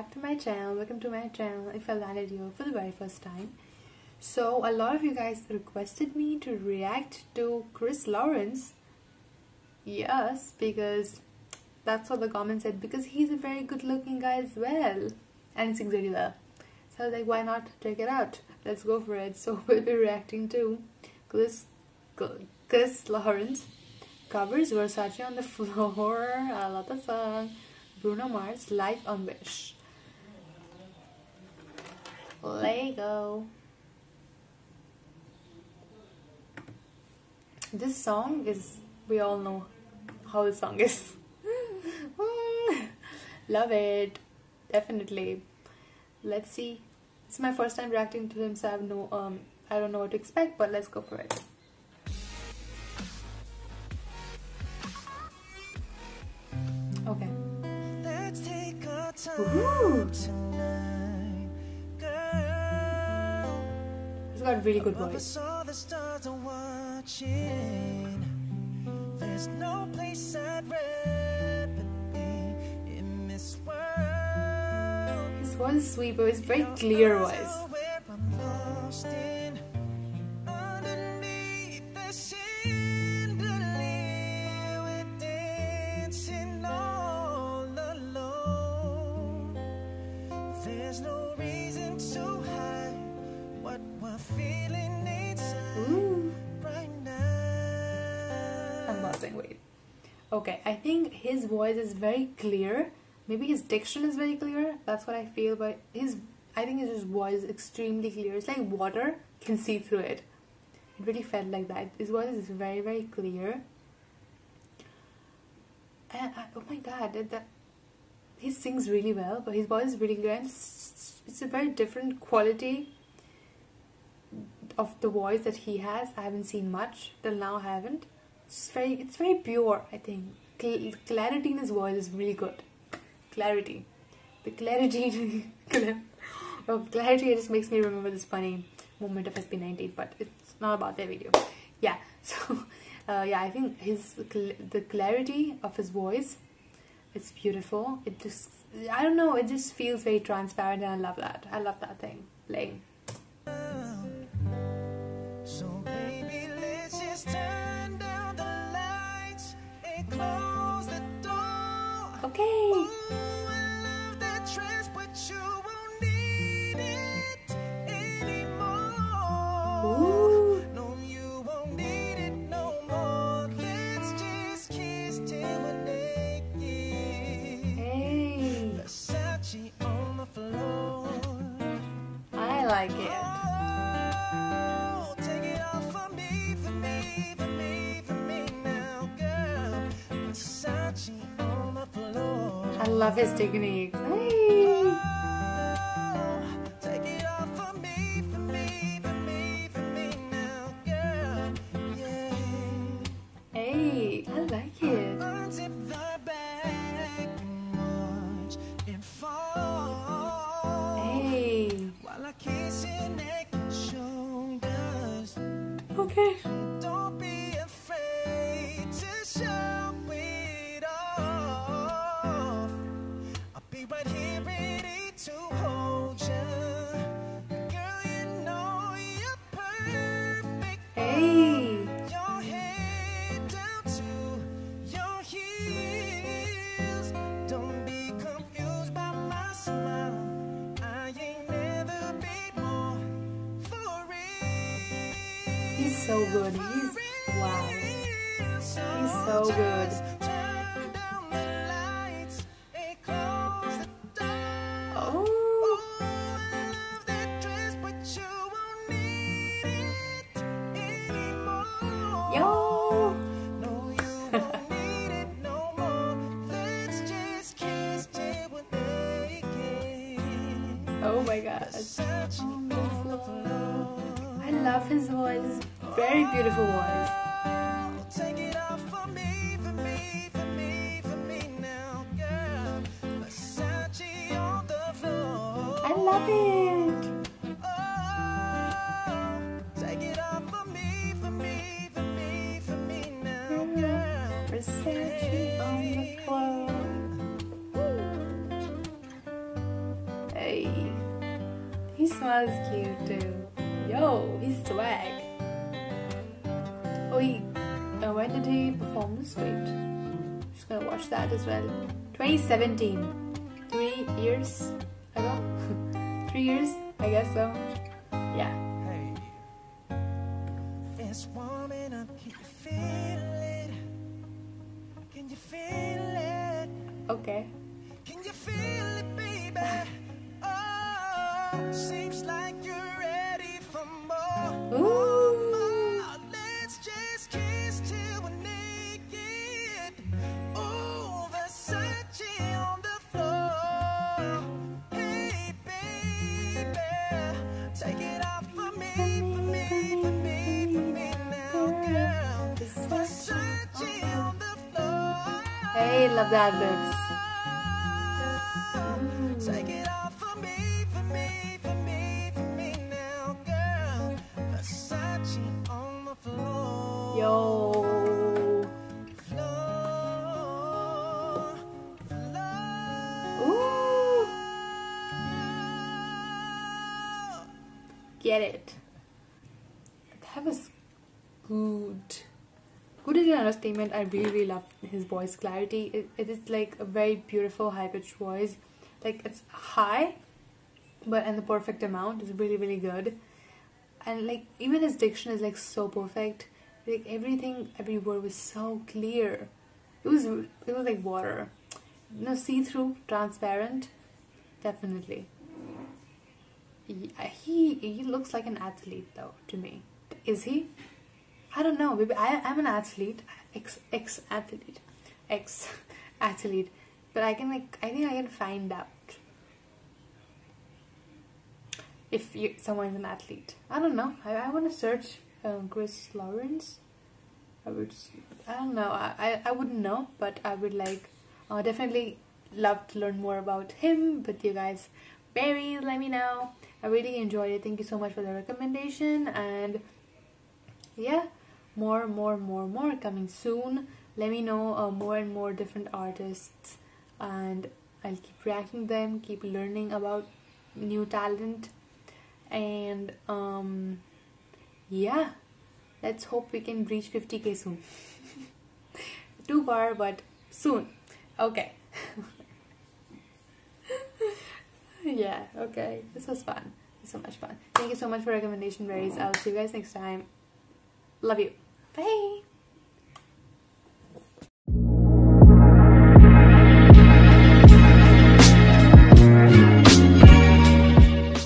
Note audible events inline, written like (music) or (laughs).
back to my channel. Welcome to my channel if I landed here for the very first time. So, a lot of you guys requested me to react to Kris Lawrence. Yes, because that's what the comment said, because he's a very good looking guy as well. And he sings really well. So I was like, why not check it out? Let's go for it. (laughs) So we'll be reacting to Kris, Kris Lawrence covers Versace on the (laughs) floor. I love the song. Bruno Mars, Life on Wish. Lego. This song is, we all know how the song is. (laughs) Love it. Definitely. Let's see. It's my first time reacting to him, so I have no, um, I don't know what to expect, but let's go for it. Okay. Let's got a really good voice. There's no place I'd rather be in this world. His voice is sweet, but it's very clear voice. Wait. Okay, I think his voice is very clear. Maybe his diction is very clear. That's what I feel. But his, I think his voice is extremely clear. It's like water can see through it. It really felt like that. His voice is very very clear. And I, oh my god, that, that he sings really well, but his voice is really clear. It's, it's a very different quality of the voice that he has. I haven't seen much till now. I haven't it's very it's very pure i think. Cl clarity in his voice is really good. Clarity. The clarity (laughs) of clarity just makes me remember this funny moment of sb19 but it's not about that video. Yeah (laughs) so uh, yeah i think his the clarity of his voice it's beautiful. It just i don't know it just feels very transparent and i love that. I love that thing playing Okay. Hey, I like it. I love his technique. He's so good. He's wow. He's so good. Oh. Yo. (laughs) oh my god. I love his voice. Very beautiful voice. I love it. Versace on the floor. That was cute too. Yo, he's swag. Oh. Uh, when did he perform this? Wait. Just gonna watch that as well. 2017. Three years ago? (laughs) Three years? I guess so. Yeah. Hey, it's warming up. Can you feel it? Can you feel it? Okay. Versace on the floor. Yo. Ooh. Get it. That was good. Good is an understatement. I really, really love his voice clarity. It, it is like a very beautiful high pitched voice. Like it's high, but in the perfect amount. It's really, really good. And like even his diction is like so perfect. Like everything, every word was so clear. It was it was like water. No see through, transparent. Definitely. He he looks like an athlete though to me. Is he? I don't know. Maybe I I'm an athlete, ex ex athlete, ex (laughs) athlete, but I can like I think I can find out if you, someone is an athlete. I don't know. I I want to search um, Kris Lawrence. I would. I don't know. I, I I wouldn't know, but I would like uh, definitely love to learn more about him. But you guys, very let me know. I really enjoyed it. Thank you so much for the recommendation and yeah more and more and more and more coming soon. Let me know uh, more and more different artists and i'll keep reacting to them keep learning about new talent. And um yeah let's hope we can reach 50k soon. (laughs) Too far but soon. Okay. (laughs) Yeah okay. This was fun. So much fun. Thank you so much for recommendation berries i'll see you guys next time. Love you Bye.